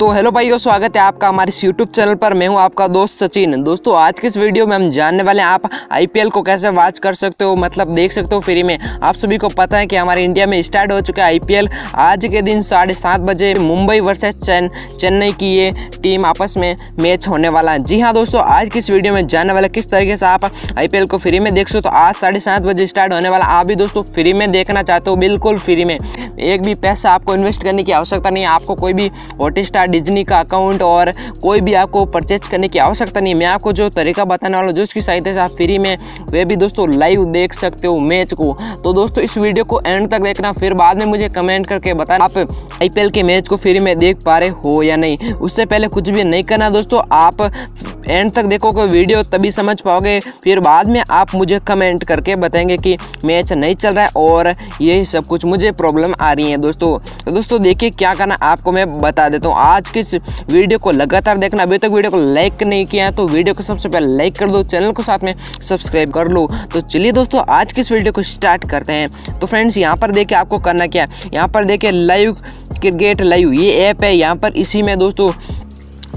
तो हेलो भाइयों, स्वागत है आपका हमारे यूट्यूब चैनल पर। मैं हूँ आपका दोस्त सचिन। दोस्तों, आज के इस वीडियो में हम जानने वाले हैं, आप आईपीएल को कैसे वॉच कर सकते हो मतलब देख सकते हो फ्री में। आप सभी को पता है कि हमारे इंडिया में स्टार्ट हो चुका है आईपीएल आज के दिन साढ़े सात बजे मुंबई वर्सेज चेन, चेन्नई की ये टीम आपस में मैच होने वाला है। जी हाँ दोस्तों, आज की इस वीडियो में जानने वाला किस तरीके से आप IPL को फ्री में देख सकते हो। आज साढ़े बजे स्टार्ट होने वाला आप भी दोस्तों फ्री में देखना चाहते हो, बिल्कुल फ्री में। एक भी पैसा आपको इन्वेस्ट करने की आवश्यकता नहीं है। आपको कोई भी हॉट स्टार डिजनी का अकाउंट और कोई भी आपको परचेज करने की आवश्यकता नहीं मैं आपको जो तरीका बताने वाला हूँ जिसकी सहायता से आप फ्री में वे भी दोस्तों लाइव देख सकते हो मैच को। तो दोस्तों, इस वीडियो को एंड तक देखना, फिर बाद में मुझे कमेंट करके बताना। आप आई के मैच को फ्री में देख पा रहे हो या नहीं? उससे पहले कुछ भी नहीं करना दोस्तों, आप एंड तक देखोगे वीडियो तभी समझ पाओगे। फिर बाद में आप मुझे कमेंट करके बताएँगे कि मैच नहीं चल रहा है और यही सब कुछ मुझे प्रॉब्लम आ रही है दोस्तों। तो दोस्तों, देखिए क्या करना आपको मैं बता देता हूँ। आज की इस वीडियो को लगातार देखना, अभी तक वीडियो को लाइक नहीं किया तो वीडियो को सबसे पहले लाइक कर दो चैनल को साथ में सब्सक्राइब कर लो। तो चलिए दोस्तों, आज की इस वीडियो को स्टार्ट करते हैं? तो फ्रेंड्स यहाँ पर देखिए आपको करना क्या है। यहाँ पर देखिए लाइव क्रिकेट लाइव ये ऐप है। यहाँ पर इसी में दोस्तों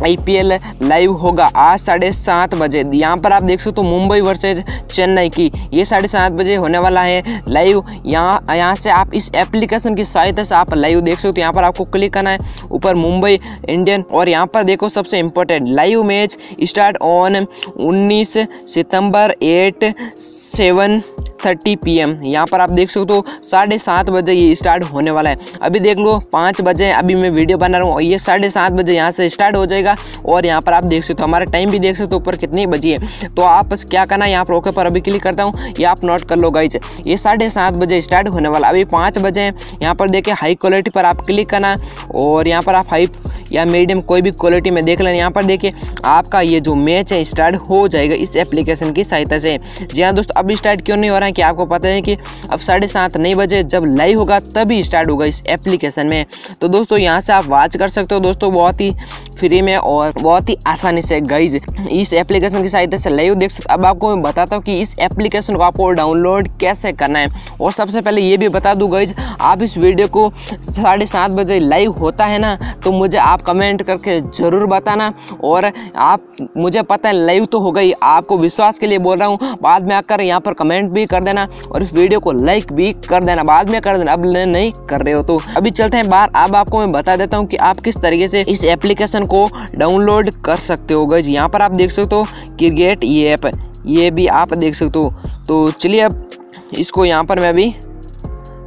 आईपीएल लाइव होगा आज साढ़े सात बजे। यहाँ पर आप देख सकते हो मुंबई वर्सेज चेन्नई की। ये साढ़े सात बजे होने वाला है लाइव यहाँ यहाँ से आप इस एप्लीकेशन की सहायता से आप लाइव देख सकते हो। यहाँ पर आपको क्लिक करना है ऊपर मुंबई इंडियन। और यहाँ पर देखो सबसे important live match start on 19 September at seven thirty P M यहाँ पर आप देख सकते हो साढ़े सात बजे ये स्टार्ट होने वाला है। अभी देख लो, पाँच बजे अभी मैं वीडियो बना रहा हूँ और ये साढ़े सात बजे यहाँ से स्टार्ट हो जाएगा और यहाँ पर आप देख सकते हो, हमारा टाइम भी देख सकते हो, ऊपर कितनी बजी है। तो आप बस क्या करना है, यहाँ पर ओके पर अभी क्लिक करता हूँ। ये आप नोट कर लो गाइज़ ये साढ़े सात बजे स्टार्ट होने वाला अभी पाँच बजे हैं। यहाँ पर देखिए हाई क्वालिटी पर आप क्लिक करना और यहाँ पर आप हाई या मीडियम कोई भी क्वालिटी में देख लें, यहाँ पर देखिए, आपका ये जो मैच है स्टार्ट हो जाएगा इस एप्लीकेशन की सहायता से। जी हाँ दोस्तों, अभी स्टार्ट क्यों नहीं हो रहा है कि आपको पता है कि अब साढ़े सात नहीं बजे जब लाइव होगा, तभी स्टार्ट होगा इस एप्लीकेशन में। तो दोस्तों, यहाँ से आप वॉच कर सकते हो। दोस्तों, बहुत ही फ्री में और बहुत ही आसानी से गाइज़ इस एप्लीकेशन की सहायता से लाइव देख सकते अब आपको मैं बताता हूँ कि इस एप्लीकेशन को आपको डाउनलोड कैसे करना है। और सबसे पहले ये भी बता दूँ गाइज़ आप इस वीडियो को साढ़े सात बजे लाइव होता है ना तो मुझे आप कमेंट करके ज़रूर बताना। और आप, मुझे पता है, लाइव तो हो गई। आपको विश्वास के लिए बोल रहा हूँ, बाद में आकर यहाँ पर कमेंट भी कर देना और इस वीडियो को लाइक भी कर देना। बाद में कर देना, अब नहीं कर रहे हो तो। अभी चलते हैं बाहर। अब आपको मैं बता देता हूँ कि आप किस तरीके से इस एप्लीकेशन को डाउनलोड कर सकते हो गज यहाँ पर आप देख सकते हो क्रिकेट ये ऐप, ये भी आप देख सकते हो। तो चलिए अब इसको यहाँ पर मैं अभी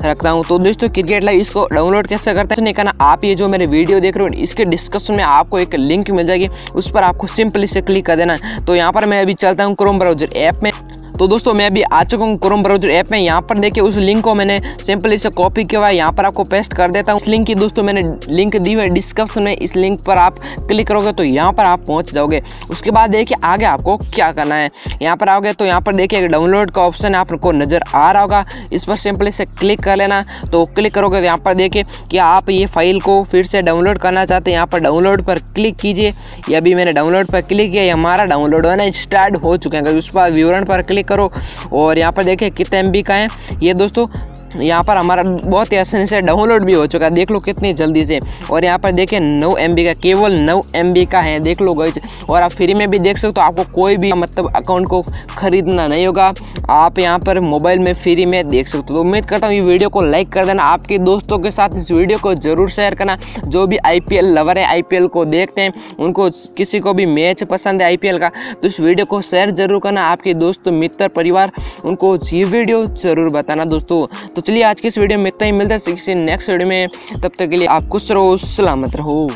रखता हूँ। तो दोस्तों क्रिकेट लाइव इसको डाउनलोड कैसे करते हैं? नहीं करना आप ये जो मेरे वीडियो देख रहे हो, इसके डिस्कशन में आपको एक लिंक मिल जाएगी। उस पर आपको सिंपली से क्लिक कर देना तो यहाँ पर मैं अभी चलता हूँ क्रोम ब्राउज़र ऐप में। तो दोस्तों, मैं अभी आ चुका हूँ क्रोम ब्राउज़र ऐप में। यहाँ पर देखिए, उस लिंक को मैंने सिंपली से कॉपी किया हुआ है। यहाँ पर आपको पेस्ट कर देता हूँ। इस लिंक की दोस्तों, मैंने लिंक दी हुई है डिस्क्रिप्शन में। इस लिंक पर आप क्लिक करोगे तो यहाँ पर आप पहुँच जाओगे। उसके बाद देखिए, आगे आपको क्या करना है। यहाँ पर आओगे तो यहाँ पर देखिए डाउनलोड का ऑप्शन आपको नज़र आ रहा होगा। इस पर सिंपली से क्लिक कर लेना। तो क्लिक करोगे तो यहाँ पर देखिए कि आप ये फ़ाइल को फिर से डाउनलोड करना चाहते हैं। यहाँ पर डाउनलोड पर क्लिक कीजिए। ये अभी मैंने डाउनलोड पर क्लिक किया। हमारा डाउनलोड होना स्टार्ट हो चुके हैं। उस पर विवरण पर क्लिक करो और यहाँ पर देखें कितने एमबी का है। ये दोस्तों यहाँ पर हमारा बहुत ही आसानी से डाउनलोड भी हो चुका है। देख लो कितनी जल्दी से। और यहाँ पर देखिए नौ एम का, केवल नौ एम का है। देख लो गई और आप फ्री में भी देख सकते हो, आपको कोई भी मतलब अकाउंट को खरीदना नहीं होगा। आप यहाँ पर मोबाइल में फ्री में देख सकते हो। तो उम्मीद करता हूँ, ये वीडियो को लाइक कर देना। आपके दोस्तों के साथ इस वीडियो को ज़रूर शेयर करना। जो भी आईपीएल लवर है आई को देखते हैं, उनको किसी को भी मैच पसंद है आईपीएल का तो इस वीडियो को शेयर ज़रूर करना। आपके दोस्त, मित्र, परिवार, उनको ये वीडियो ज़रूर बताना दोस्तों। तो चलिए आज की इस वीडियो में इतना ही। मिलता है किसी नेक्स्ट वीडियो में। तब तक के लिए आप खुश रहो, सलामत रहो।